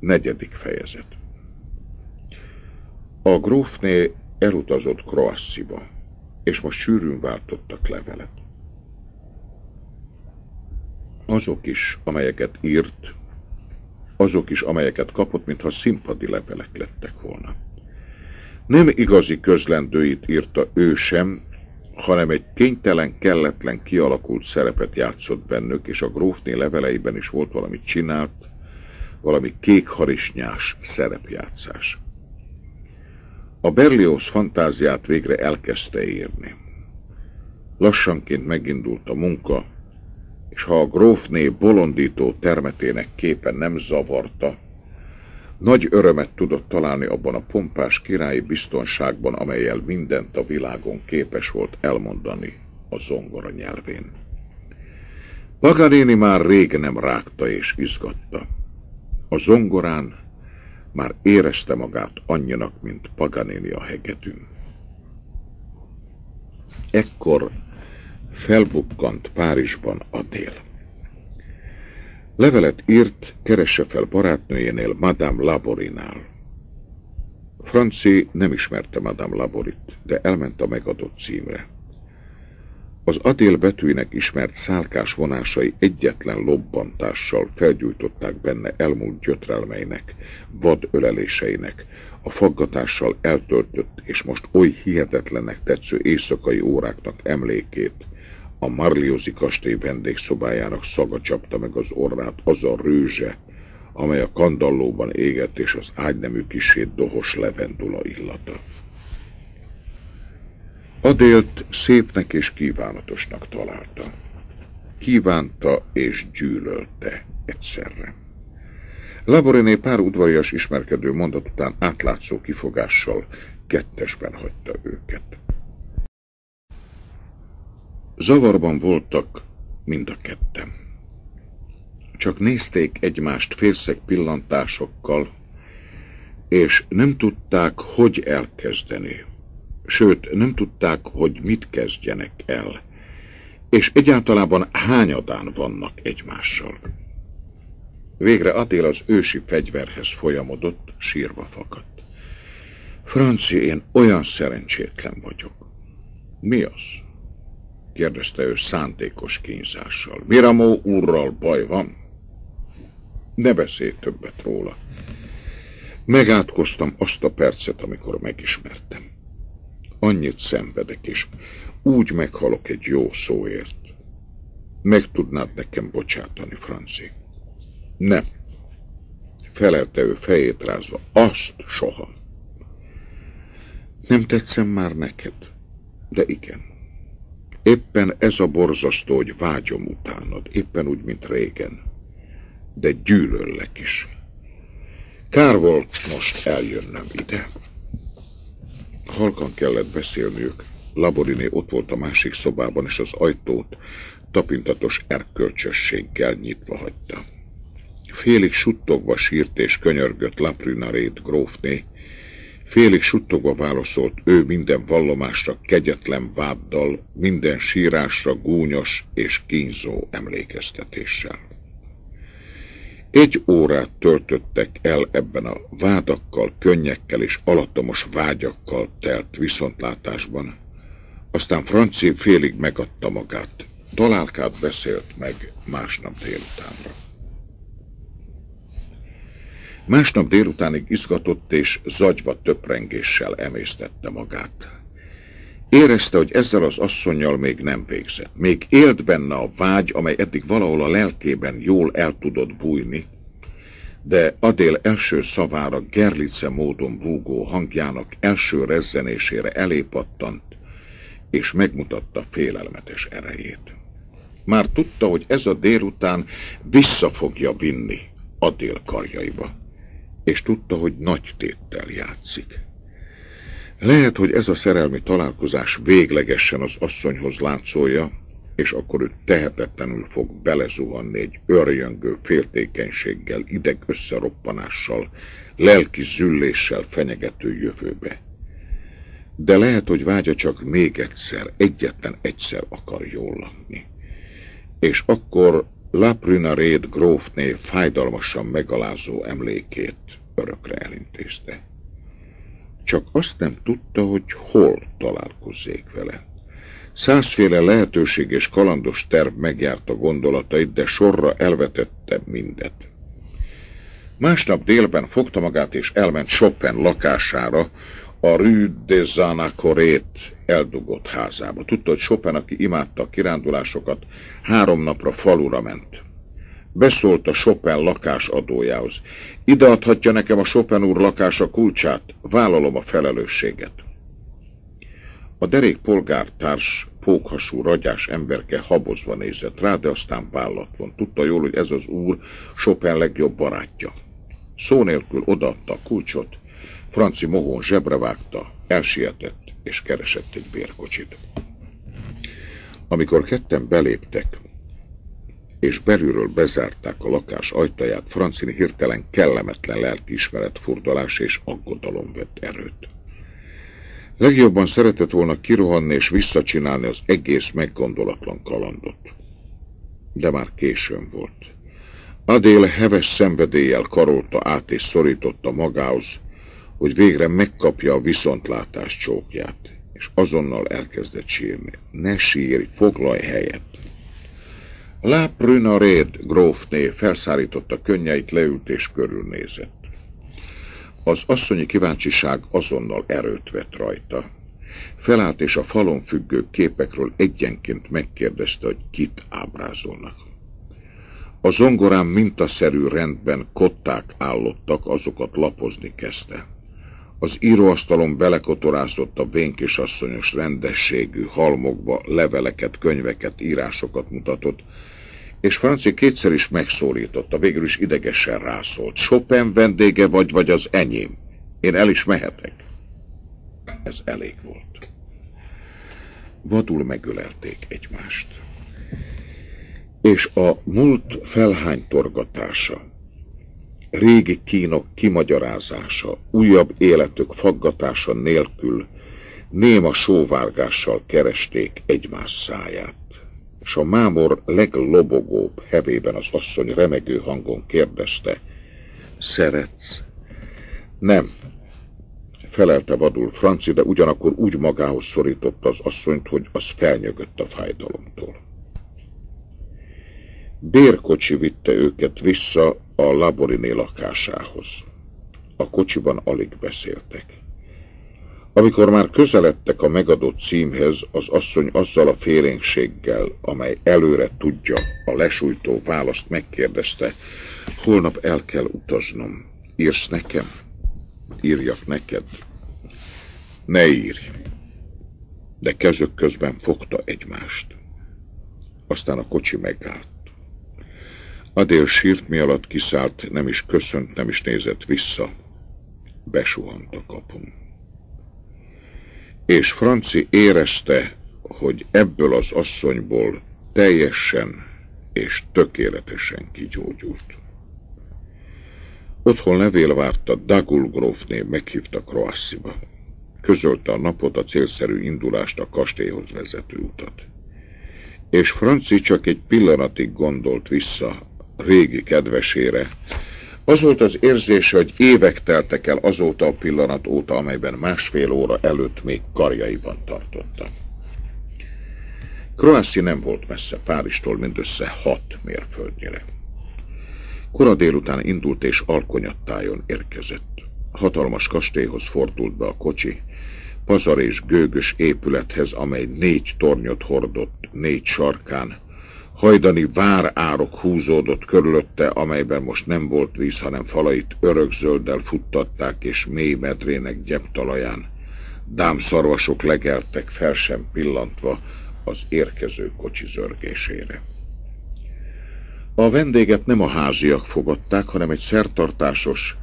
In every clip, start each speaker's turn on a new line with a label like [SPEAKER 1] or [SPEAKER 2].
[SPEAKER 1] Negyedik fejezet. A grófné elutazott Kroassziba, és most sűrűn váltottak levelet. Azok is, amelyeket írt, azok is, amelyeket kapott, mintha színpadi levelek lettek volna. Nem igazi közlendőit írta ő sem, hanem egy kénytelen, kelletlen, kialakult szerepet játszott bennük, és a grófné leveleiben is volt valami csinált, valami kékharisnyás szerepjátszás. A Berlioz fantáziát végre elkezdte írni. Lassanként megindult a munka, és ha a grófné bolondító termetének képe nem zavarta, nagy örömet tudott találni abban a pompás királyi biztonságban, amelyel mindent a világon képes volt elmondani a zongora nyelvén. Paganini már rég nem rágta és izgatta. A zongorán már érezte magát annyinak, mint Paganini a hegedűn. Ekkor felbukkant Párizsban a dél. Levelet írt, keresse fel barátnőjénél Madame Laborinál. Franci nem ismerte Madame Laborit, de elment a megadott címre. Az Adél betűinek ismert szálkás vonásai egyetlen lobbantással felgyújtották benne elmúlt gyötrelmeinek, vad öleléseinek, a faggatással eltöltött és most oly hihetetlennek tetsző éjszakai óráknak emlékét, a Marliozi kastély vendégszobájának szaga csapta meg az orrát, az a rőzse, amely a kandallóban égett, és az ágynemű kisét dohos levendula illata. Adélt szépnek és kívánatosnak találta. Kívánta és gyűlölte egyszerre. Laboriné pár udvarias ismerkedő mondat után átlátszó kifogással kettesben hagyta őket. Zavarban voltak mind a ketten. Csak nézték egymást félszeg pillantásokkal, és nem tudták, hogy elkezdeni. Sőt, nem tudták, hogy mit kezdjenek el. És egyáltalában hányadán vannak egymással. Végre Attila az ősi fegyverhez folyamodott, sírva fakadt. Franci, én olyan szerencsétlen vagyok. Mi az? kérdezte ő szántékos kínzással. Miramó úrral baj van? Ne beszélj többet róla. Megátkoztam azt a percet, amikor megismertem. Annyit szenvedek, és úgy meghalok egy jó szóért. Meg tudnád nekem bocsátani, Franci? Nem. Felelte ő fejét rázva. Azt soha. Nem tetszem már neked, de igen. Éppen ez a borzasztó, hogy vágyom utánad, éppen úgy, mint régen. De gyűlöllek is. Kár volt most eljönnöm ide. Halkan kellett beszélniük. Laboriné ott volt a másik szobában, és az ajtót tapintatos erkölcsösséggel nyitva hagyta. Félig suttogva sírt és könyörgött Laprinarét grófné, Félig suttogva válaszolt ő minden vallomásra kegyetlen váddal, minden sírásra gúnyos és kínzó emlékeztetéssel. Egy órát töltöttek el ebben a vádakkal, könnyekkel és alattomos vágyakkal telt viszontlátásban. Aztán Franci félig megadta magát. Találkát beszélt meg másnap délutánra. Másnap délutánig izgatott és zagyva töprengéssel emésztette magát. Érezte, hogy ezzel az asszonynal még nem végzett. Még élt benne a vágy, amely eddig valahol a lelkében jól el tudott bújni, de Adél első szavára gerlice módon búgó hangjának első rezzenésére elépattant, és megmutatta félelmetes erejét. Már tudta, hogy ez a délután vissza fogja vinni Adél karjaiba és tudta, hogy nagy téttel játszik. Lehet, hogy ez a szerelmi találkozás véglegesen az asszonyhoz látszolja, és akkor ő tehetetlenül fog belezuhanni egy örjöngő féltékenységgel, ideg összeroppanással, lelki zülléssel fenyegető jövőbe. De lehet, hogy vágya csak még egyszer, egyetlen egyszer akar jól lakni. És akkor La Prunaréd grófné fájdalmasan megalázó emlékét örökre elintézte. Csak azt nem tudta, hogy hol találkozzék vele. Százféle lehetőség és kalandos terv megjárta gondolatait, de sorra elvetette mindet. Másnap délben fogta magát és elment Chopin lakására, a Rue des Zanacorét eldugott házába. Tudta, hogy Chopin, aki imádta a kirándulásokat, három napra falura ment. Beszólt a Chopin lakás adójához. Ide adhatja nekem a Chopin úr lakása kulcsát, vállalom a felelősséget. A derék polgártárs pókhasú, ragyás emberke habozva nézett rá, de aztán vállat von. Tudta jól, hogy ez az úr Chopin legjobb barátja. Szó nélkül odaadta a kulcsot, Franci mohón zsebre vágta, elsietett és keresett egy bérkocsit. Amikor ketten beléptek, és belülről bezárták a lakás ajtaját, Francini hirtelen kellemetlen lelkiismeret furdalás és aggodalom vett erőt. Legjobban szeretett volna kirohanni és visszacsinálni az egész meggondolatlan kalandot. De már későn volt. Adél heves szenvedéllyel karolta át és szorította magához, hogy végre megkapja a viszontlátás csókját, és azonnal elkezdett sírni. Ne sírj, foglalj helyet! La Prunared grófné felszárította könnyeit, leült és körülnézett. Az asszonyi kíváncsiság azonnal erőt vett rajta. Felállt és a falon függő képekről egyenként megkérdezte, hogy kit ábrázolnak. A zongorán mintaszerű rendben kották állottak, azokat lapozni kezdte. Az íróasztalon belekotorázott a vénkisasszonyos rendességű halmokba leveleket, könyveket, írásokat mutatott, és Franci kétszer is megszólította, végül is idegesen rászólt. Chopin vendége vagy, vagy az enyém. Én el is mehetek. Ez elég volt. Vadul megölelték egymást. És a múlt felhánytorgatása, régi kínok kimagyarázása, újabb életük faggatása nélkül néma sóvárgással keresték egymás száját s a mámor leglobogóbb hevében az asszony remegő hangon kérdezte, szeretsz? Nem, felelte vadul Franci, de ugyanakkor úgy magához szorította az asszonyt, hogy az felnyögött a fájdalomtól. Bérkocsi vitte őket vissza a Laboriné lakásához. A kocsiban alig beszéltek. Amikor már közeledtek a megadott címhez, az asszony azzal a félénkséggel, amely előre tudja a lesújtó választ megkérdezte, holnap el kell utaznom. Írsz nekem? Írjak neked? Ne írj! De kezök közben fogta egymást. Aztán a kocsi megállt. Adél sírt mi alatt kiszállt, nem is köszönt, nem is nézett vissza. Besuhant a kapun és Franci érezte, hogy ebből az asszonyból teljesen és tökéletesen kigyógyult. Otthon levél várta Dagul grófné meghívta Kroassziba. Közölte a napot, a célszerű indulást, a kastélyhoz vezető utat. És Franci csak egy pillanatig gondolt vissza régi kedvesére, az volt az érzése, hogy évek teltek el azóta a pillanat óta, amelyben másfél óra előtt még karjaiban tartotta. Kroászi nem volt messze Párizstól mindössze hat mérföldnyire. Kora délután indult és Alkonyattájon érkezett. Hatalmas kastélyhoz fordult be a kocsi, pazar és gőgös épülethez, amely négy tornyot hordott négy sarkán, Hajdani várárok húzódott körülötte, amelyben most nem volt víz, hanem falait örökzölddel futtatták, és mély medrének gyeptalaján. Dámszarvasok legeltek fel sem pillantva az érkező kocsi zörgésére. A vendéget nem a háziak fogadták, hanem egy szertartásos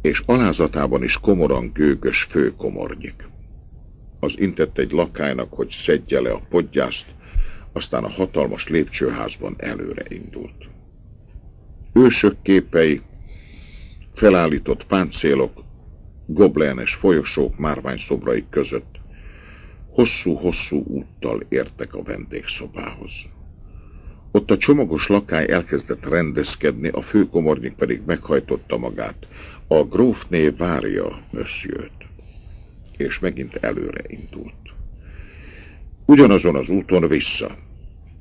[SPEAKER 1] és alázatában is komoran gőgös főkomornyik. Az intett egy lakálynak, hogy szedje le a podgyászt, aztán a hatalmas lépcsőházban előre indult. Ősök képei, felállított páncélok, goblenes folyosók márványszobrai között hosszú-hosszú úttal értek a vendégszobához. Ott a csomagos lakály elkezdett rendezkedni, a főkomornyik pedig meghajtotta magát. A grófné várja monsieur és megint előre indult. Ugyanazon az úton vissza.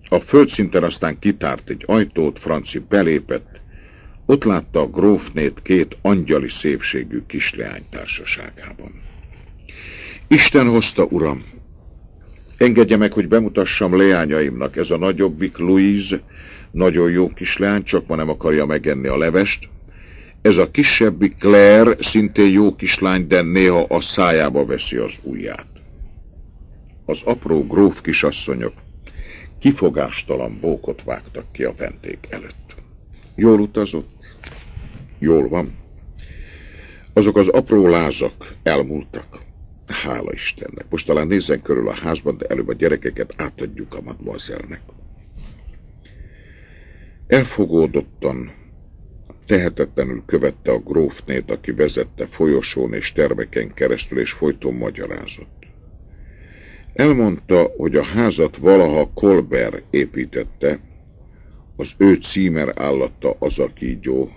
[SPEAKER 1] A földszinten aztán kitárt egy ajtót, Franci belépett, ott látta a grófnét két angyali szépségű kisleány társaságában. Isten hozta, uram! Engedje meg, hogy bemutassam leányaimnak. Ez a nagyobbik Louise, nagyon jó kislány, csak ma nem akarja megenni a levest. Ez a kisebbik Claire, szintén jó kislány, de néha a szájába veszi az ujját. Az apró gróf kisasszonyok kifogástalan bókot vágtak ki a vendég előtt. Jól utazott? Jól van. Azok az apró lázak elmúltak. Hála Istennek. Most talán nézzen körül a házban, de előbb a gyerekeket átadjuk a mademoiselle-nek. Elfogódottan, tehetetlenül követte a grófnét, aki vezette folyosón és termeken keresztül, és folyton magyarázott. Elmondta, hogy a házat valaha Kolber építette, az ő címer állata az a kígyó,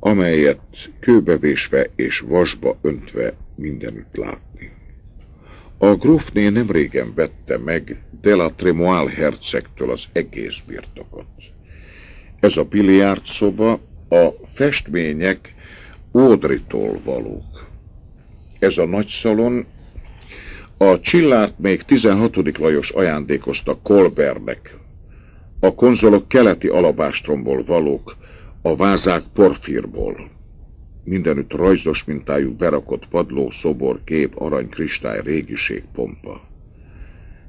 [SPEAKER 1] amelyet kőbevésve és vasba öntve mindenütt látni. A grófné nem régen vette meg de la Tremoille hercegtől az egész birtokot. Ez a biliárd szoba a festmények Ódritól valók. Ez a nagy szalon a csillárt még 16. Lajos ajándékozta Kolbernek. A konzolok keleti alabástromból valók, a vázák porfírból. Mindenütt rajzos mintájú berakott padló, szobor, kép, arany, kristály, régiség, pompa.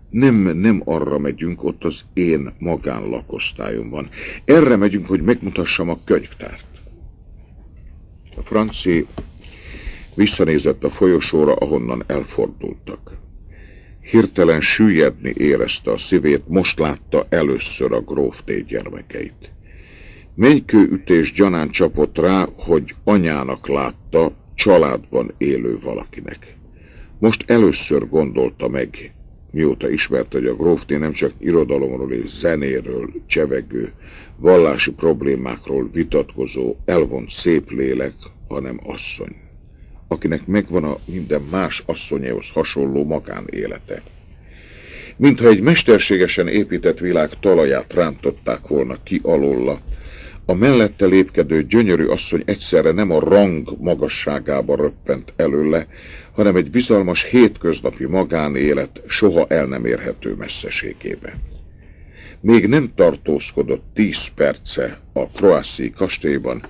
[SPEAKER 1] Nem, nem arra megyünk, ott az én magánlakosztályom van. Erre megyünk, hogy megmutassam a könyvtárt. A franci visszanézett a folyosóra, ahonnan elfordultak. Hirtelen süllyedni érezte a szívét, most látta először a grófté gyermekeit. Mennykő ütés gyanán csapott rá, hogy anyának látta, családban élő valakinek. Most először gondolta meg, mióta ismerte, hogy a grófté nem csak irodalomról és zenéről csevegő, vallási problémákról vitatkozó, elvont szép lélek, hanem asszony, akinek megvan a minden más asszonyéhoz hasonló magánélete. Mintha egy mesterségesen épített világ talaját rántották volna ki alolla, a mellette lépkedő gyönyörű asszony egyszerre nem a rang magasságába röppent előle, hanem egy bizalmas hétköznapi magánélet soha el nem érhető messzeségébe. Még nem tartózkodott tíz perce a Croassy kastélyban,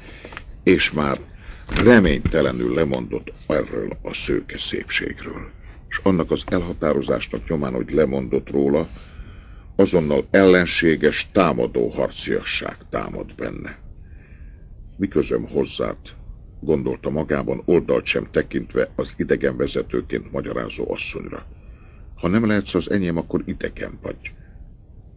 [SPEAKER 1] és már reménytelenül lemondott erről a szőke szépségről. És annak az elhatározásnak nyomán, hogy lemondott róla, azonnal ellenséges, támadó harciasság támad benne. Miközöm hozzád, gondolta magában oldalt sem tekintve az idegen vezetőként magyarázó asszonyra. Ha nem lehetsz az enyém, akkor idegen vagy.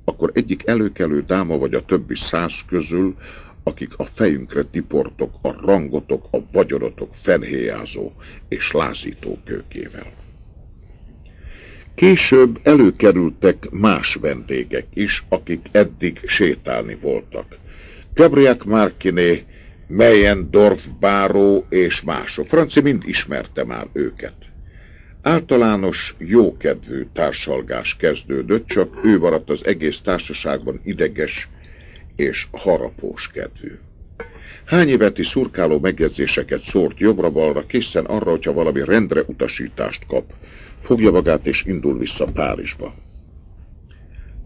[SPEAKER 1] Akkor egyik előkelő dáma vagy a többi száz közül, akik a fejünkre tiportok, a rangotok, a vagyonotok fenhéjázó és lázító kőkével. Később előkerültek más vendégek is, akik eddig sétálni voltak. Gabriel Markiné, Meyendorf báró és mások. Franci mind ismerte már őket. Általános, jókedvű társalgás kezdődött, csak ő maradt az egész társaságban ideges és harapós kedvű. Hány éveti szurkáló megjegyzéseket szórt jobbra-balra, készen arra, hogyha valami rendre utasítást kap, fogja magát és indul vissza Párizsba.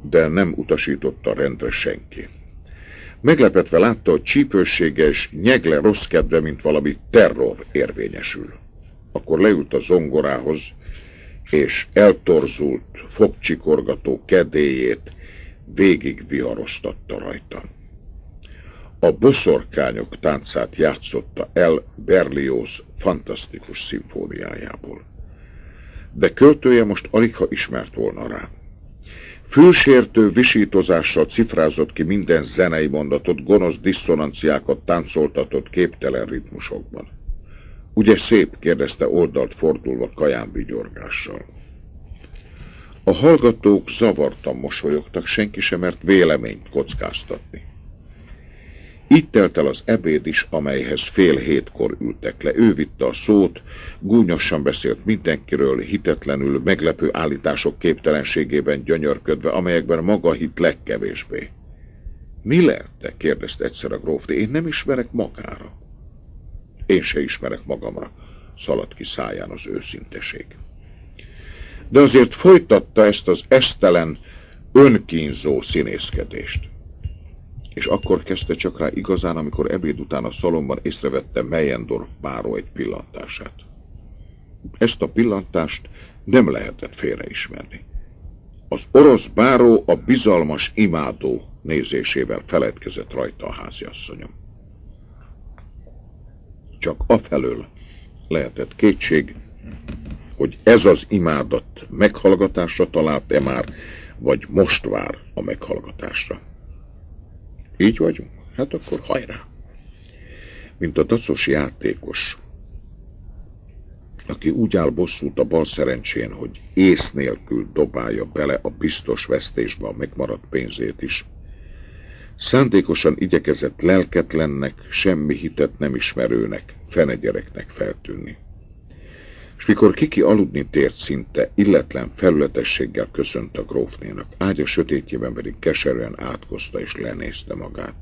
[SPEAKER 1] De nem utasította rendre senki. Meglepetve látta, hogy csípőséges, nyegle rossz kedve, mint valami terror érvényesül. Akkor leült a zongorához, és eltorzult, fogcsikorgató kedélyét végig viharoztatta rajta. A boszorkányok táncát játszotta el Berlioz fantasztikus szimfóniájából de költője most alig ha ismert volna rá. Fülsértő visítozással cifrázott ki minden zenei mondatot, gonosz diszonanciákat táncoltatott képtelen ritmusokban. Ugye szép? kérdezte oldalt fordulva kaján vigyorgással. A hallgatók zavartan mosolyogtak, senki sem mert véleményt kockáztatni. Így telt el az ebéd is, amelyhez fél hétkor ültek le. Ő vitte a szót, gúnyosan beszélt mindenkiről, hitetlenül, meglepő állítások képtelenségében gyönyörködve, amelyekben maga hit legkevésbé. Mi lerte? kérdezte egyszer a gróf, de én nem ismerek magára. Én se ismerek magamra, szaladt ki száján az őszinteség. De azért folytatta ezt az esztelen, önkínzó színészkedést. És akkor kezdte csak rá igazán, amikor ebéd után a szalomban észrevette Meyendorf báró egy pillantását. Ezt a pillantást nem lehetett félreismerni. Az orosz báró a bizalmas imádó nézésével feledkezett rajta a háziasszonyom. Csak afelől lehetett kétség, hogy ez az imádat meghallgatásra talált-e már, vagy most vár a meghallgatásra. Így vagyunk? Hát akkor hajrá! Mint a dacos játékos, aki úgy áll bosszút a bal szerencsén, hogy ész nélkül dobálja bele a biztos vesztésbe a megmaradt pénzét is. Szándékosan igyekezett lelketlennek, semmi hitet nem ismerőnek, fenegyereknek feltűnni. És mikor Kiki aludni tért szinte, illetlen felületességgel köszönt a grófnénak, ágya sötétjében pedig keserűen átkozta és lenézte magát.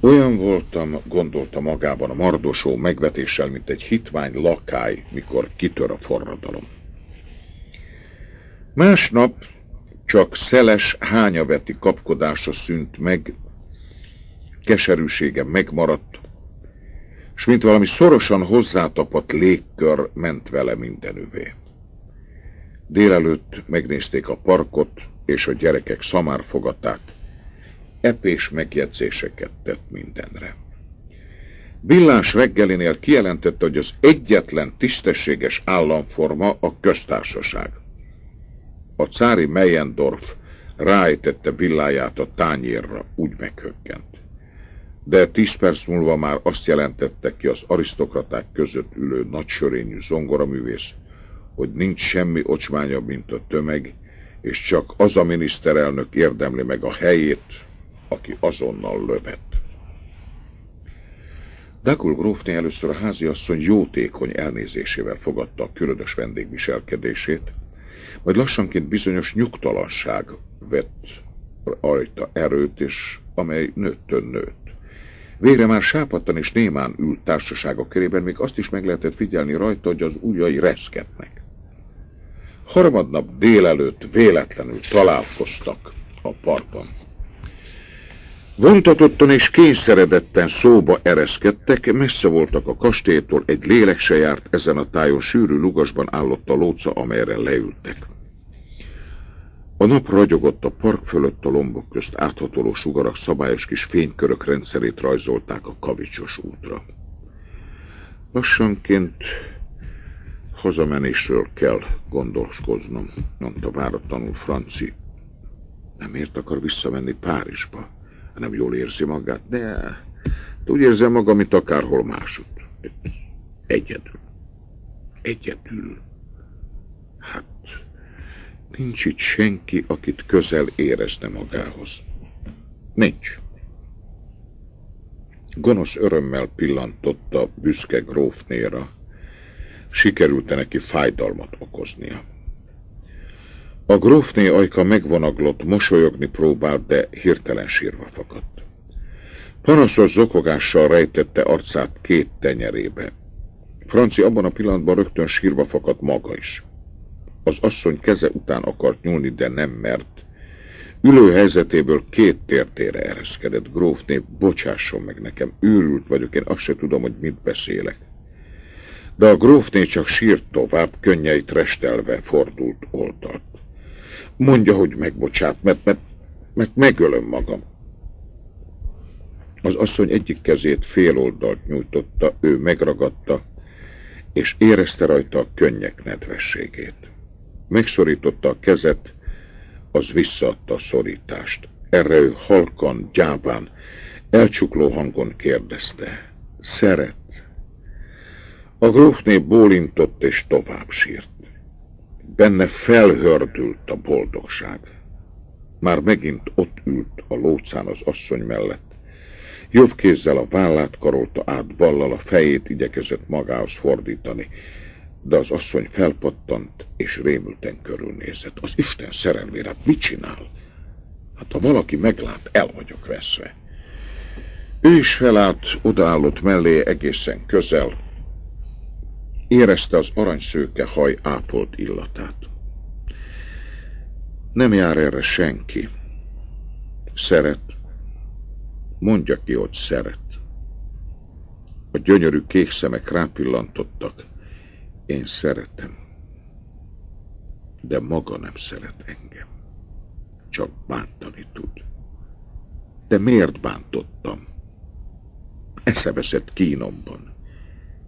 [SPEAKER 1] Olyan voltam, gondolta magában a mardosó megvetéssel, mint egy hitvány lakály, mikor kitör a forradalom. Másnap csak szeles hányaveti kapkodása szűnt meg, keserűsége megmaradt, és mint valami szorosan hozzátapadt légkör ment vele mindenüvé. Délelőtt megnézték a parkot, és a gyerekek szamárfogatát, epés megjegyzéseket tett mindenre. Villás reggelinél kijelentette, hogy az egyetlen tisztességes államforma a köztársaság. A cári Meyendorf rájtette villáját a tányérra, úgy meghökkent de tíz perc múlva már azt jelentette ki az arisztokraták között ülő nagysörényű zongoraművész, hogy nincs semmi ocsmányabb, mint a tömeg, és csak az a miniszterelnök érdemli meg a helyét, aki azonnal lövett. Dagul grófné először a háziasszony jótékony elnézésével fogadta a körödös vendégviselkedését, majd lassanként bizonyos nyugtalanság vett rajta erőt, és amely nőttön nőtt. Végre már sápadtan és némán ült társasága körében, még azt is meg lehetett figyelni rajta, hogy az ujjai reszketnek. Harmadnap délelőtt véletlenül találkoztak a parkban. Vontatottan és kényszeredetten szóba ereszkedtek, messze voltak a kastélytól, egy lélek se járt ezen a tájon sűrű lugasban állott a lóca, amelyre leültek. A nap ragyogott a park fölött a lombok közt áthatoló sugarak szabályos kis fénykörök rendszerét rajzolták a kavicsos útra. Lassanként hazamenésről kell gondolkoznom, mondta váratlanul Franci. Nem ért akar visszamenni Párizsba, hanem jól érzi magát, de úgy érzem magam, mint akárhol másod. Egyedül. Egyedül. Hát, Nincs itt senki, akit közel érezne magához. Nincs. Gonosz örömmel pillantotta büszke grófnéra, sikerült -e neki fájdalmat okoznia. A grófné ajka megvonaglott, mosolyogni próbált, de hirtelen sírva fakadt. Panaszos zokogással rejtette arcát két tenyerébe. Franci abban a pillanatban rögtön sírva fakadt maga is. Az asszony keze után akart nyúlni, de nem mert. Ülő helyzetéből két tértére ereszkedett. Grófné, bocsásson meg nekem, őrült vagyok, én azt se tudom, hogy mit beszélek. De a grófné csak sírt tovább, könnyeit restelve fordult oldalt. Mondja, hogy megbocsát, mert, mert, mert megölöm magam. Az asszony egyik kezét fél oldalt nyújtotta, ő megragadta, és érezte rajta a könnyek nedvességét. Megszorította a kezet, az visszaadta a szorítást. Erre ő halkan, gyáván, elcsukló hangon kérdezte. Szeret? A grófné bólintott és tovább sírt. Benne felhördült a boldogság. Már megint ott ült a lócán az asszony mellett. Jobb kézzel a vállát karolta át, ballal a fejét igyekezett magához fordítani, de az asszony felpattant és rémülten körülnézett. Az Isten szerelmére, mit csinál? Hát ha valaki meglát, el vagyok veszve. Ő is felállt, odaállott mellé egészen közel. Érezte az aranyszőke haj ápolt illatát. Nem jár erre senki. Szeret. Mondja ki, hogy szeret. A gyönyörű kék szemek rápillantottak. Én szeretem. De maga nem szeret engem. Csak bántani tud. De miért bántottam? Eszeveszett kínomban.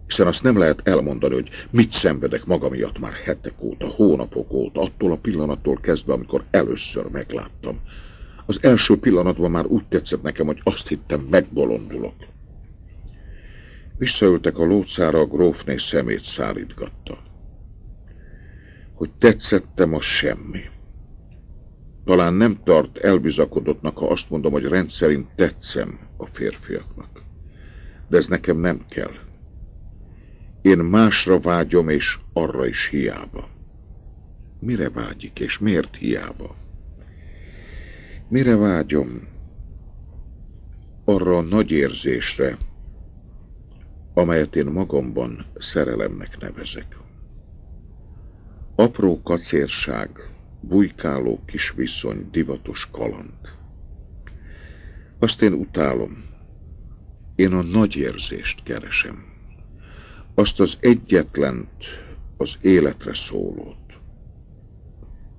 [SPEAKER 1] Hiszen azt nem lehet elmondani, hogy mit szenvedek maga miatt már hetek óta, hónapok óta, attól a pillanattól kezdve, amikor először megláttam. Az első pillanatban már úgy tetszett nekem, hogy azt hittem, megbolondulok. Visszaültek a lócára, a grófné szemét szárítgatta. Hogy tetszettem, a semmi. Talán nem tart elbizakodottnak, ha azt mondom, hogy rendszerint tetszem a férfiaknak. De ez nekem nem kell. Én másra vágyom, és arra is hiába. Mire vágyik, és miért hiába? Mire vágyom? Arra a nagy érzésre, amelyet én magamban szerelemnek nevezek. Apró kacérság, bujkáló kis viszony, divatos kaland. Azt én utálom. Én a nagy érzést keresem. Azt az egyetlent, az életre szólót.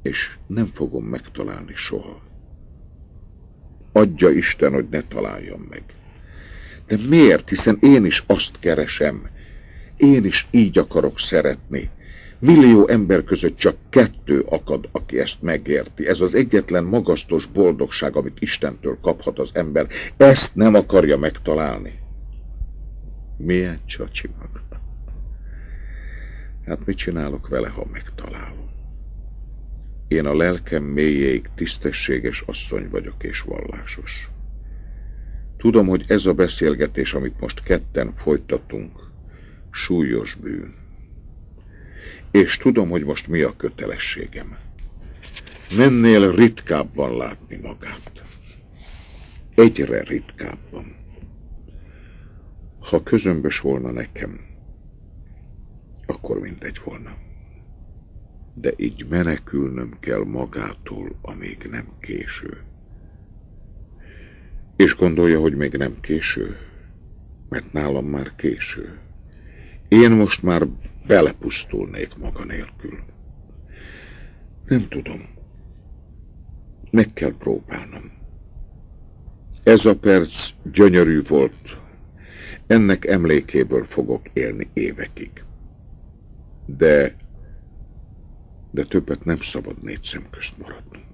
[SPEAKER 1] És nem fogom megtalálni soha. Adja Isten, hogy ne találjam meg. De miért? Hiszen én is azt keresem. Én is így akarok szeretni. Millió ember között csak kettő akad, aki ezt megérti. Ez az egyetlen magasztos boldogság, amit Istentől kaphat az ember. Ezt nem akarja megtalálni. Milyen csacsi maga? Hát mit csinálok vele, ha megtalálom? Én a lelkem mélyéig tisztességes asszony vagyok és vallásos. Tudom, hogy ez a beszélgetés, amit most ketten folytatunk, súlyos bűn. És tudom, hogy most mi a kötelességem. Mennél ritkábban látni magát. Egyre ritkábban. Ha közömbös volna nekem, akkor mindegy volna. De így menekülnöm kell magától, amíg nem késő. És gondolja, hogy még nem késő, mert nálam már késő. Én most már belepusztulnék maga nélkül. Nem tudom. Meg kell próbálnom. Ez a perc gyönyörű volt. Ennek emlékéből fogok élni évekig. De, de többet nem szabad négy szem közt maradnunk.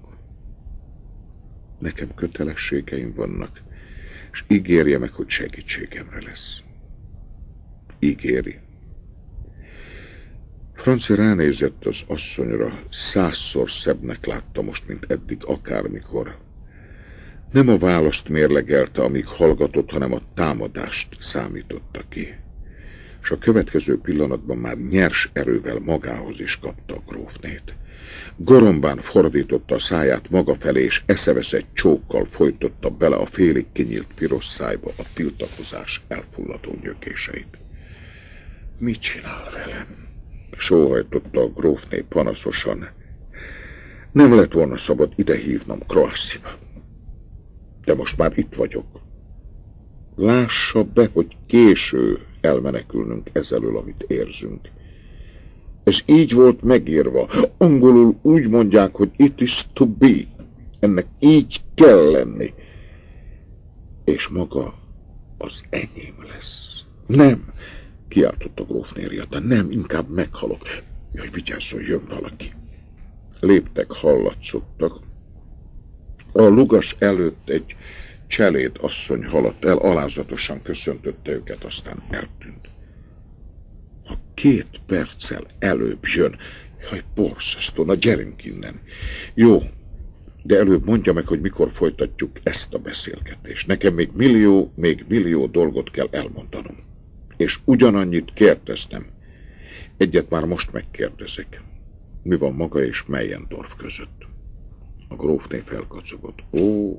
[SPEAKER 1] Nekem kötelességeim vannak, és ígérje meg, hogy segítségemre lesz. Ígéri. Franci ránézett az asszonyra, százszor szebbnek látta most, mint eddig akármikor. Nem a választ mérlegelte, amíg hallgatott, hanem a támadást számította ki. És a következő pillanatban már nyers erővel magához is kapta a grófnét. Gorombán fordította a száját maga felé, és eszeveszett csókkal folytotta bele a félig kinyílt piros szájba a tiltakozás elfulladó gyökéseit. Mit csinál velem? Sóhajtotta a grófné panaszosan. Nem lett volna szabad ide hívnom Kroassziba. De most már itt vagyok. Lássa be, hogy késő elmenekülnünk ezelől, amit érzünk. Ez így volt megírva. Angolul úgy mondják, hogy it is to be. Ennek így kell lenni. És maga az enyém lesz. Nem, kiáltott a grófnéria, de nem, inkább meghalok. Jaj, vigyázzon, jön valaki. Léptek, hallatszottak. A lugas előtt egy cseléd asszony haladt el, alázatosan köszöntötte őket, aztán eltűnt. Két perccel előbb jön, Jaj, borzasztó, na gyerünk innen. Jó, de előbb mondja meg, hogy mikor folytatjuk ezt a beszélgetést. Nekem még millió, még millió dolgot kell elmondanom. És ugyanannyit kérdeztem. Egyet már most megkérdezek. Mi van maga és Meyendorf között? A grófné felkacogott. Ó,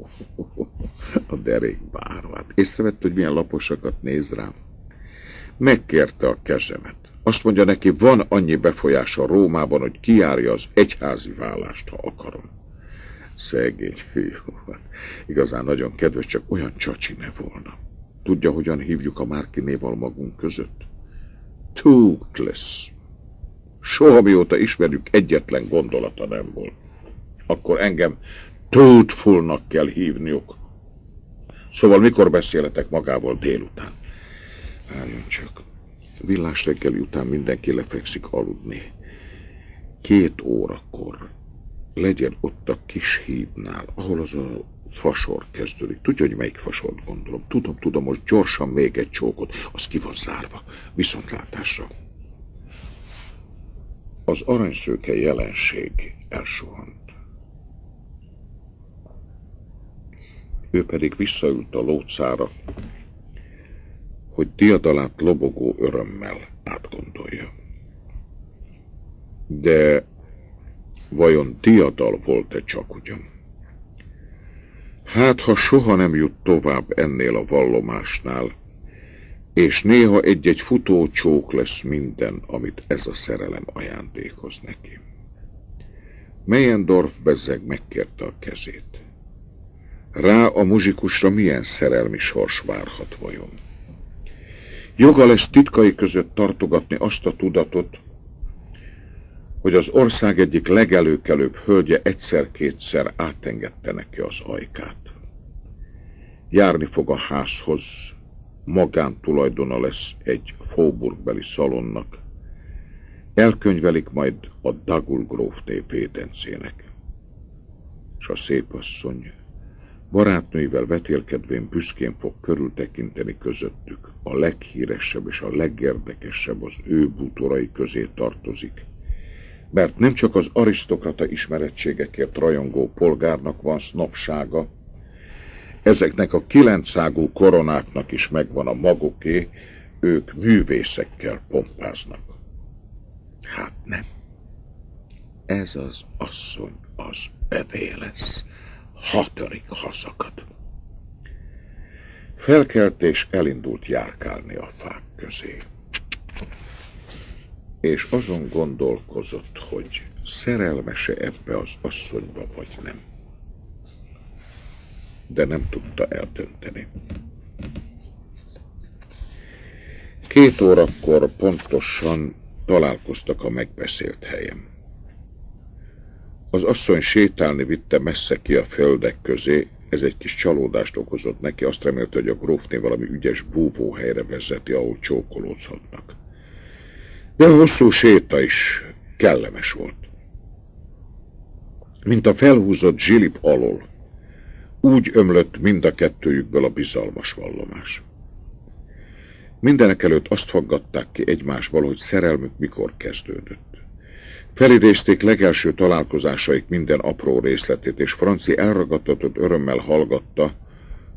[SPEAKER 1] a derék bárvát. Észrevett, hogy milyen laposakat néz rám. Megkérte a kezemet. Azt mondja neki, van annyi befolyása Rómában, hogy kiárja az egyházi vállást, ha akarom. Szegény fiú. Igazán nagyon kedves, csak olyan csacsi ne volna. Tudja, hogyan hívjuk a Márkinéval magunk között? Toothless. Soha mióta ismerjük, egyetlen gondolata nem volt. Akkor engem truthfulnak kell hívniuk. Szóval mikor beszéletek magával délután? Álljon csak. Villás reggeli után mindenki lefekszik aludni. Két órakor legyen ott a kis hídnál, ahol az a fasor kezdődik. Tudja, hogy melyik fasort gondolom? Tudom, tudom, most gyorsan még egy csókot, az ki van zárva, viszontlátásra. Az aranyszőke jelenség elsuhant. Ő pedig visszaült a lócára, hogy diadalát lobogó örömmel átgondolja. De vajon diadal volt-e csak ugyan? Hát, ha soha nem jut tovább ennél a vallomásnál, és néha egy-egy futó csók lesz minden, amit ez a szerelem ajándékoz neki. Meyendorf bezzeg megkérte a kezét. Rá a muzsikusra milyen szerelmi sors várhat vajon? Joga lesz titkai között tartogatni azt a tudatot, hogy az ország egyik legelőkelőbb hölgye egyszer-kétszer átengedte neki az ajkát. Járni fog a házhoz, magántulajdona lesz egy Faubourgbeli szalonnak, elkönyvelik majd a Dagul grófné védencének. És a szép asszony barátnőivel vetélkedvén büszkén fog körültekinteni közöttük. A leghíresebb és a legérdekesebb az ő bútorai közé tartozik, mert nem csak az arisztokrata ismerettségekért rajongó polgárnak van sznopsága, ezeknek a kilencszágú koronáknak is megvan a maguké, ők művészekkel pompáznak. Hát nem. Ez az asszony az övé lesz. Hatodik hazakad. Felkelt és elindult járkálni a fák közé és azon gondolkozott, hogy szerelmese ebbe az asszonyba vagy nem. De nem tudta eldönteni. Két órakor pontosan találkoztak a megbeszélt helyem. Az asszony sétálni vitte messze ki a földek közé, ez egy kis csalódást okozott neki, azt remélte, hogy a grófné valami ügyes búvóhelyre vezeti, ahol csókolózhatnak. De a hosszú séta is kellemes volt. Mint a felhúzott zsilip alól, úgy ömlött mind a kettőjükből a bizalmas vallomás. Mindenek előtt azt faggatták ki egymásból, hogy szerelmük mikor kezdődött. Felidézték legelső találkozásaik minden apró részletét, és Franci elragadtatott örömmel hallgatta,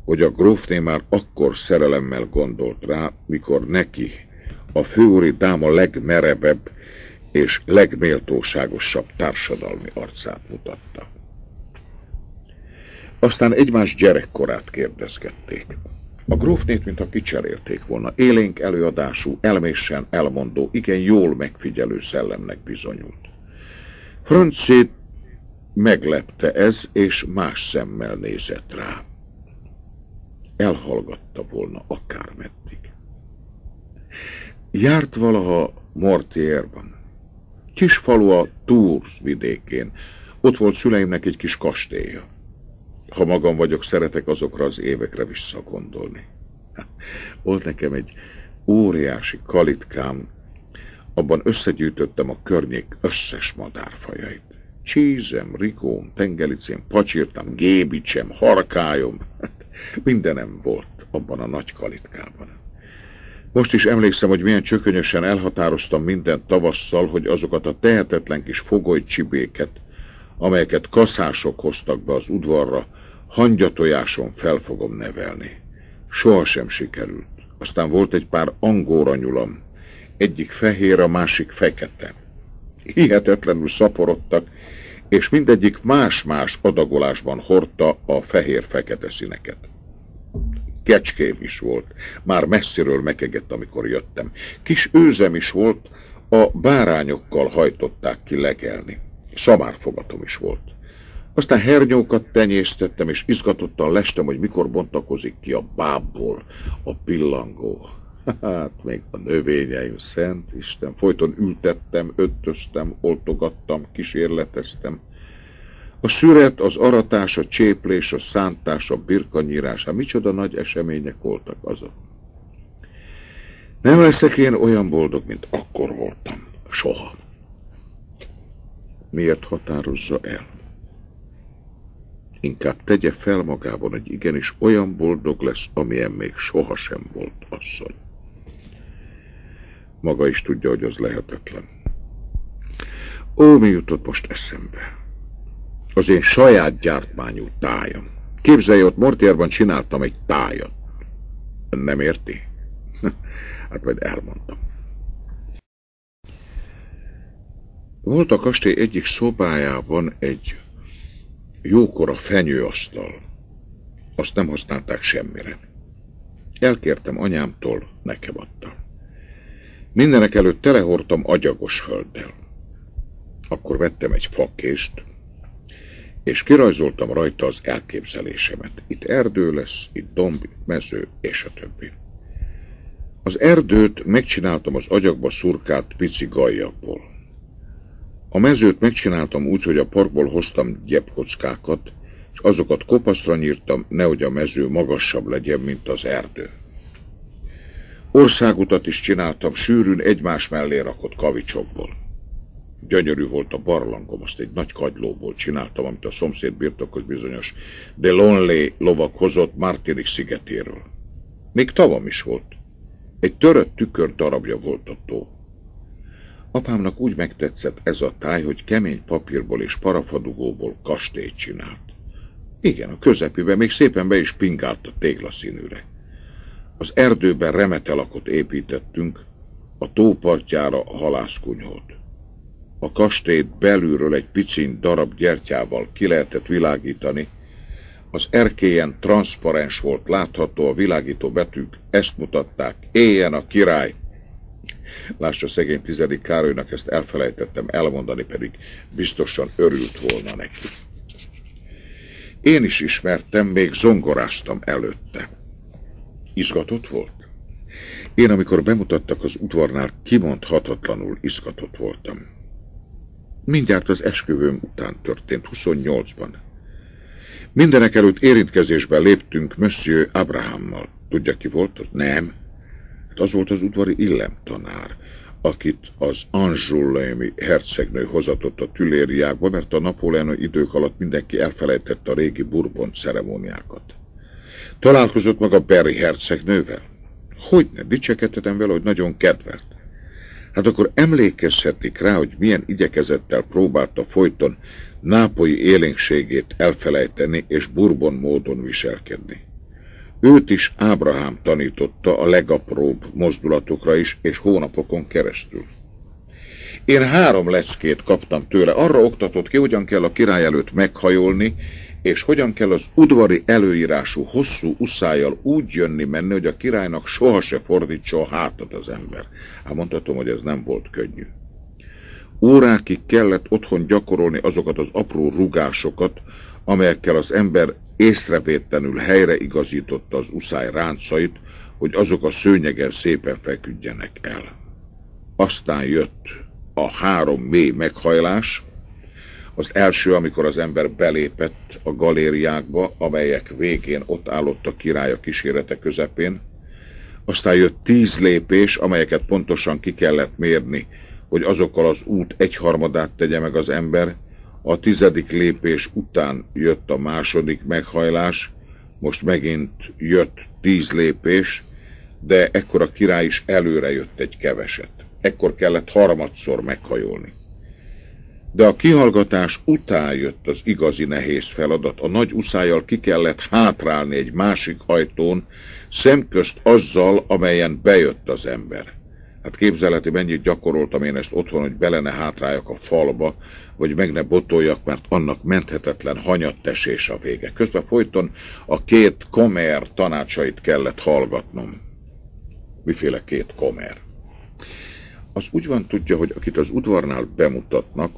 [SPEAKER 1] hogy a grófné már akkor szerelemmel gondolt rá, mikor neki, a főúri dáma legmerebebb és legméltóságosabb társadalmi arcát mutatta. Aztán egymás gyerekkorát kérdezgették. A grófnét, mint a kicserélték volna, élénk előadású, elmésen elmondó, igen jól megfigyelő szellemnek bizonyult. Francét meglepte ez, és más szemmel nézett rá. Elhallgatta volna akármeddig. Járt valaha Mortierban. Kis falu a Tours vidékén. Ott volt szüleimnek egy kis kastélya. Ha magam vagyok, szeretek azokra az évekre visszagondolni. Volt nekem egy óriási kalitkám, abban összegyűjtöttem a környék összes madárfajait. Csízem, rigóm, tengelicém, pacsirtam, gébicsem, harkályom, mindenem volt abban a nagy kalitkában. Most is emlékszem, hogy milyen csökönyösen elhatároztam minden tavasszal, hogy azokat a tehetetlen kis fogoly csibéket, amelyeket kaszások hoztak be az udvarra, hangyatojáson fel fogom nevelni. Soha sem sikerült. Aztán volt egy pár angóra nyulam. Egyik fehér, a másik fekete. Hihetetlenül szaporodtak, és mindegyik más-más adagolásban hordta a fehér-fekete színeket. Kecském is volt, már messziről megegett, amikor jöttem. Kis őzem is volt, a bárányokkal hajtották ki legelni. Szamárfogatom is volt. Aztán hernyókat tenyésztettem, és izgatottan lestem, hogy mikor bontakozik ki a bábból a pillangó. Hát még a növényeim, szent Isten, folyton ültettem, öntöztem, oltogattam, kísérleteztem. A szüret, az aratás, a cséplés, a szántás, a birkanyírás, hát micsoda nagy események voltak azok. Nem leszek én olyan boldog, mint akkor voltam. Soha. Miért határozza el? Inkább tegye fel magában, hogy igenis olyan boldog lesz, amilyen még sohasem volt asszony. Maga is tudja, hogy az lehetetlen. Ó, mi jutott most eszembe? Az én saját gyártmányú tájam. Képzelj, ott Mortierban csináltam egy tájat. Nem érti? hát majd elmondtam. Volt a kastély egyik szobájában egy jókora fenyőasztal. Azt nem használták semmire. Elkértem anyámtól, nekem adta. Mindenek előtt telehortam agyagos földdel. Akkor vettem egy fakést, és kirajzoltam rajta az elképzelésemet. Itt erdő lesz, itt domb, mező, és a többi. Az erdőt megcsináltam az agyagba szurkált pici gajjakból. A mezőt megcsináltam úgy, hogy a parkból hoztam gyepkockákat, és azokat kopaszra nyírtam, nehogy a mező magasabb legyen, mint az erdő. Országutat is csináltam sűrűn egymás mellé rakott kavicsokból. Gyönyörű volt a barlangom, azt egy nagy kagylóból csináltam, amit a szomszéd birtokos bizonyos de Lonley lovak hozott Martinik szigetéről. Még tavam is volt. Egy törött tükör darabja volt a tó. Apámnak úgy megtetszett ez a táj, hogy kemény papírból és parafadugóból kastélyt csinált. Igen, a közepébe még szépen be is pingált a téglaszínűre. Az erdőben remetelakot építettünk, a tópartjára a halászkunyhót. A kastélyt belülről egy picin darab gyertyával ki lehetett világítani, az erkélyen transzparens volt látható a világító betűk, ezt mutatták, éljen a király! Lássa szegény tizedik Károlynak, ezt elfelejtettem elmondani, pedig biztosan örült volna neki. Én is ismertem, még zongoráztam előtte. Izgatott volt? Én, amikor bemutattak az udvarnál, kimondhatatlanul izgatott voltam. Mindjárt az esküvőm után történt, 28-ban. Mindenek előtt érintkezésben léptünk Monsieur Abrahammal. Tudja, ki volt az? Nem. Hát az volt az udvari illemtanár, akit az Anjoulémi hercegnő hozatott a tülériákba, mert a napóleoni idők alatt mindenki elfelejtette a régi Bourbon ceremóniákat. Találkozott maga Berry hercegnővel? Hogy ne, dicsekedhetem vele, hogy nagyon kedvelt. Hát akkor emlékezhetik rá, hogy milyen igyekezettel próbálta folyton nápolyi élénkségét elfelejteni és Bourbon módon viselkedni. Őt is Ábrahám tanította a legapróbb mozdulatokra is, és hónapokon keresztül. Én három leckét kaptam tőle, arra oktatott ki, hogyan kell a király előtt meghajolni, és hogyan kell az udvari előírású hosszú uszájjal úgy jönni menni, hogy a királynak soha se fordítsa a hátat az ember. Hát mondhatom, hogy ez nem volt könnyű. Órákig kellett otthon gyakorolni azokat az apró rugásokat, amelyekkel az ember észrevétlenül helyreigazította az uszály ráncait, hogy azok a szőnyegen szépen feküdjenek el. Aztán jött a három mély meghajlás, az első, amikor az ember belépett a galériákba, amelyek végén ott állott a király kísérete közepén, aztán jött tíz lépés, amelyeket pontosan ki kellett mérni, hogy azokkal az út egyharmadát tegye meg az ember, a tizedik lépés után jött a második meghajlás, most megint jött tíz lépés, de ekkor a király is előre jött egy keveset. Ekkor kellett harmadszor meghajolni. De a kihallgatás után jött az igazi nehéz feladat. A nagy uszájjal ki kellett hátrálni egy másik ajtón, szemközt azzal, amelyen bejött az ember. Hát képzeleti, mennyit gyakoroltam én ezt otthon, hogy bele ne hátráljak a falba, vagy meg ne botoljak, mert annak menthetetlen hanyattesés a vége. Közben folyton a két komer tanácsait kellett hallgatnom. Miféle két komer? Az úgy van tudja, hogy akit az udvarnál bemutatnak,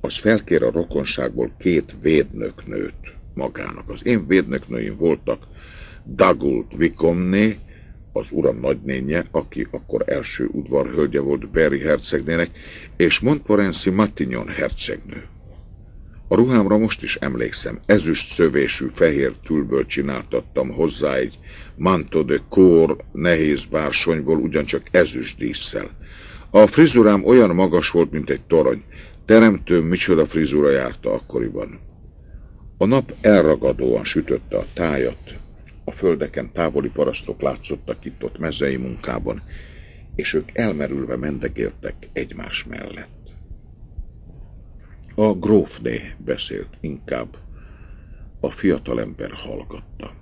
[SPEAKER 1] az felkér a rokonságból két védnöknőt magának. Az én védnöknőim voltak Dagult Vikomné, az uram nagynénye, aki akkor első udvarhölgye volt Berry hercegnének, és Montmorency Matignon hercegnő. A ruhámra most is emlékszem, ezüst szövésű fehér tülből csináltattam hozzá egy manto de kór nehéz bársonyból, ugyancsak ezüst díszsel. A frizurám olyan magas volt, mint egy torony. Teremtő micsoda frizura járta akkoriban. A nap elragadóan sütötte a tájat, a földeken távoli parasztok látszottak itt ott mezei munkában, és ők elmerülve mendegéltek egymás mellett. A grófné beszélt inkább, a fiatalember hallgatta.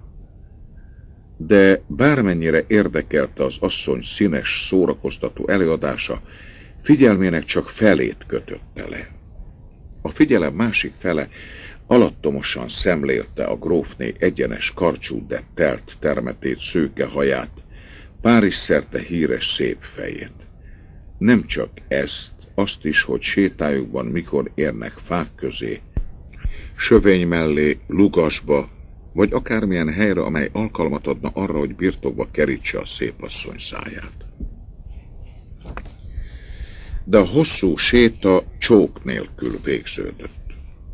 [SPEAKER 1] De bármennyire érdekelte az asszony színes, szórakoztató előadása, figyelmének csak felét kötötte le. A figyelem másik fele Alattomosan szemlélte a grófné egyenes karcsú, de telt termetét szőke haját, Párizs szerte híres szép fejét. Nem csak ezt, azt is, hogy sétájukban mikor érnek fák közé, sövény mellé, lugasba, vagy akármilyen helyre, amely alkalmat adna arra, hogy birtokba kerítse a szépasszony száját. De a hosszú séta csók nélkül végződött.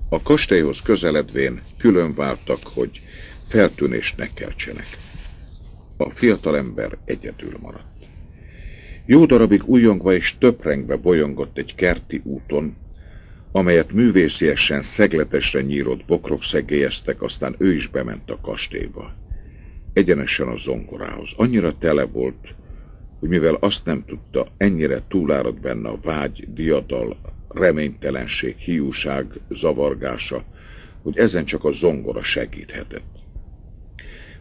[SPEAKER 1] A kastélyhoz közeledvén külön váltak, hogy feltűnést ne keltsenek. A fiatalember egyedül maradt. Jó darabig újongva és töprengve bolyongott egy kerti úton, amelyet művésziesen szegletesre nyírott bokrok szegélyeztek, aztán ő is bement a kastélyba. Egyenesen a zongorához. Annyira tele volt, hogy mivel azt nem tudta, ennyire túlárad benne a vágy, diadal, reménytelenség, hiúság zavargása, hogy ezen csak a zongora segíthetett.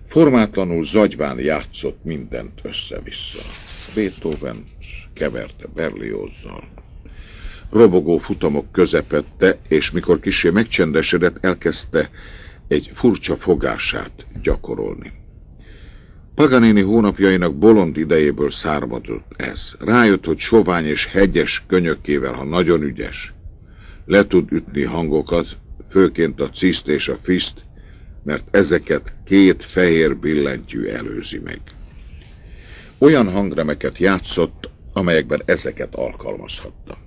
[SPEAKER 1] Formátlanul zagyván játszott mindent össze-vissza. Beethoven keverte Berliozzal. Robogó futamok közepette, és mikor kisé megcsendesedett, elkezdte egy furcsa fogását gyakorolni. Paganini hónapjainak bolond idejéből származott ez. Rájött, hogy sovány és hegyes könyökével, ha nagyon ügyes, le tud ütni hangokat, főként a ciszt és a fiszt, mert ezeket két fehér billentyű előzi meg. Olyan hangremeket játszott, amelyekben ezeket alkalmazhatta.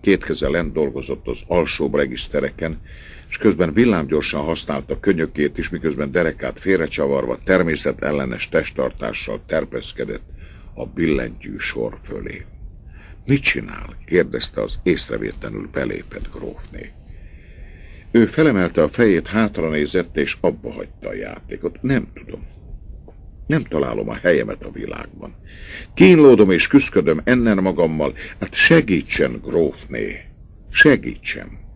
[SPEAKER 1] Két keze lent dolgozott az alsóbb regisztereken, és közben villámgyorsan használta könyökét is, miközben derekát félrecsavarva természetellenes testtartással terpeszkedett a billentyű sor fölé. Mit csinál? kérdezte az észrevétlenül belépett grófné. Ő felemelte a fejét, hátra nézett, és abba hagyta a játékot. Nem tudom. Nem találom a helyemet a világban. Kínlódom és küszködöm ennen magammal. Hát segítsen, grófné, segítsen.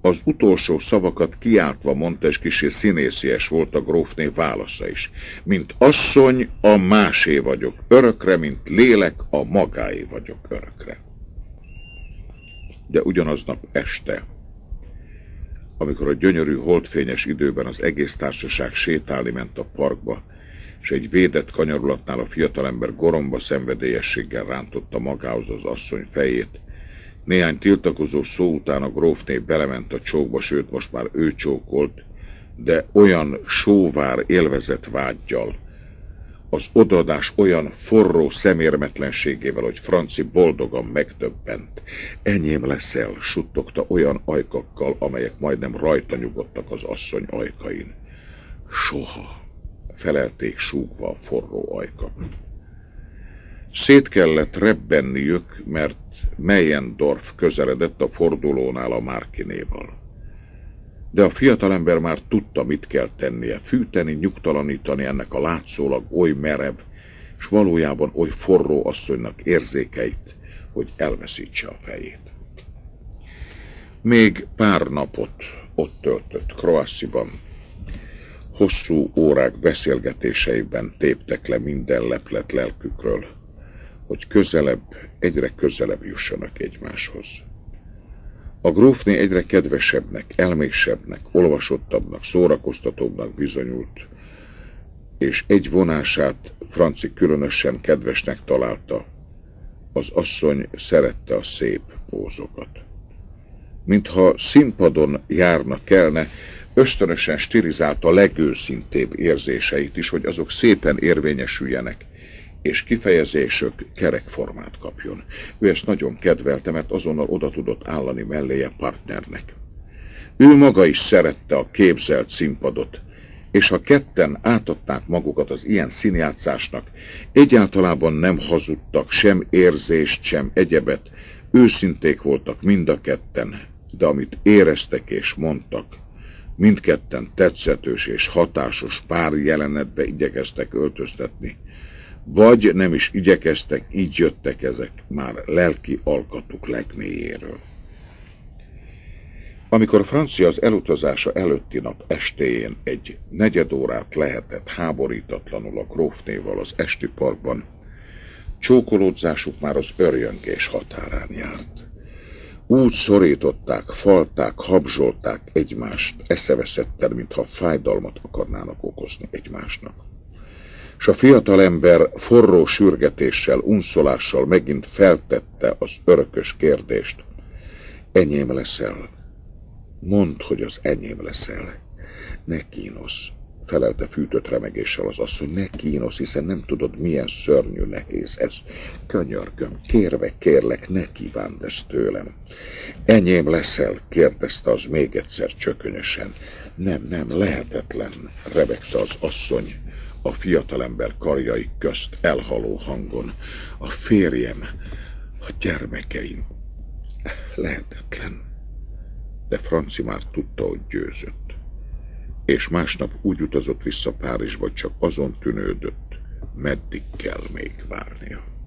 [SPEAKER 1] Az utolsó szavakat kiáltva mondta, és kisé színészies volt a grófné válasza is. Mint asszony, a másé vagyok örökre, mint lélek, a magáé vagyok örökre. De ugyanaznap este, amikor a gyönyörű holdfényes időben az egész társaság sétálni ment a parkba, és egy védett kanyarulatnál a fiatalember goromba szenvedélyességgel rántotta magához az asszony fejét, néhány tiltakozó szó után a grófné belement a csókba, sőt most már ő csókolt, de olyan sóvár élvezett vágyjal, az odaadás olyan forró szemérmetlenségével, hogy Franci boldogan megtöbbent. Enyém leszel, suttogta olyan ajkakkal, amelyek majdnem rajta nyugodtak az asszony ajkain. Soha, felelték súgva a forró ajkak. Szét kellett rebbenniük, mert Meyendorf közeledett a fordulónál a Márkinéval. De a fiatalember már tudta, mit kell tennie, fűteni, nyugtalanítani ennek a látszólag oly merev s valójában oly forró asszonynak érzékeit, hogy elveszítse a fejét. Még pár napot ott töltött Kroassziban. Hosszú órák beszélgetéseiben téptek le minden leplet lelkükről, hogy közelebb, egyre közelebb jussanak egymáshoz. A grófné egyre kedvesebbnek, elmésebbnek, olvasottabbnak, szórakoztatóbbnak bizonyult, és egy vonását Franci különösen kedvesnek találta. Az asszony szerette a szép pózokat. Mintha színpadon járna kelne, ösztönösen stilizálta a legőszintébb érzéseit is, hogy azok szépen érvényesüljenek, és kifejezésük kerekformát kapjon. Ő ezt nagyon kedvelte, mert azonnal oda tudott állani melléje partnernek. Ő maga is szerette a képzelt színpadot, és ha ketten átadták magukat az ilyen színjátszásnak, egyáltalában nem hazudtak sem érzést, sem egyebet, őszinték voltak mind a ketten, de amit éreztek és mondtak, mindketten tetszetős és hatásos pár jelenetbe igyekeztek öltöztetni, vagy nem is igyekeztek, így jöttek ezek már lelki alkatuk legmélyéről. Amikor Francia az elutazása előtti nap estéjén egy negyed órát lehetett háborítatlanul a grófnéval az esti parkban, csókolódzásuk már az örjöngés határán járt. Úgy szorították, falták, habzsolták egymást, eszeveszetten, mintha fájdalmat akarnának okozni egymásnak s a fiatalember forró sürgetéssel, unszolással megint feltette az örökös kérdést. Enyém leszel. Mondd, hogy az enyém leszel. Ne kínosz, felelte fűtött remegéssel az asszony, ne kínosz, hiszen nem tudod, milyen szörnyű nehéz ez. Könyörgöm, kérve kérlek, ne kívánd ezt tőlem. Enyém leszel, kérdezte az még egyszer csökönyösen. Nem, nem, lehetetlen, rebegte az asszony a fiatalember karjai közt elhaló hangon. A férjem, a gyermekeim. Lehetetlen. De Franci már tudta, hogy győzött. És másnap úgy utazott vissza Párizsba, csak azon tűnődött, meddig kell még várnia.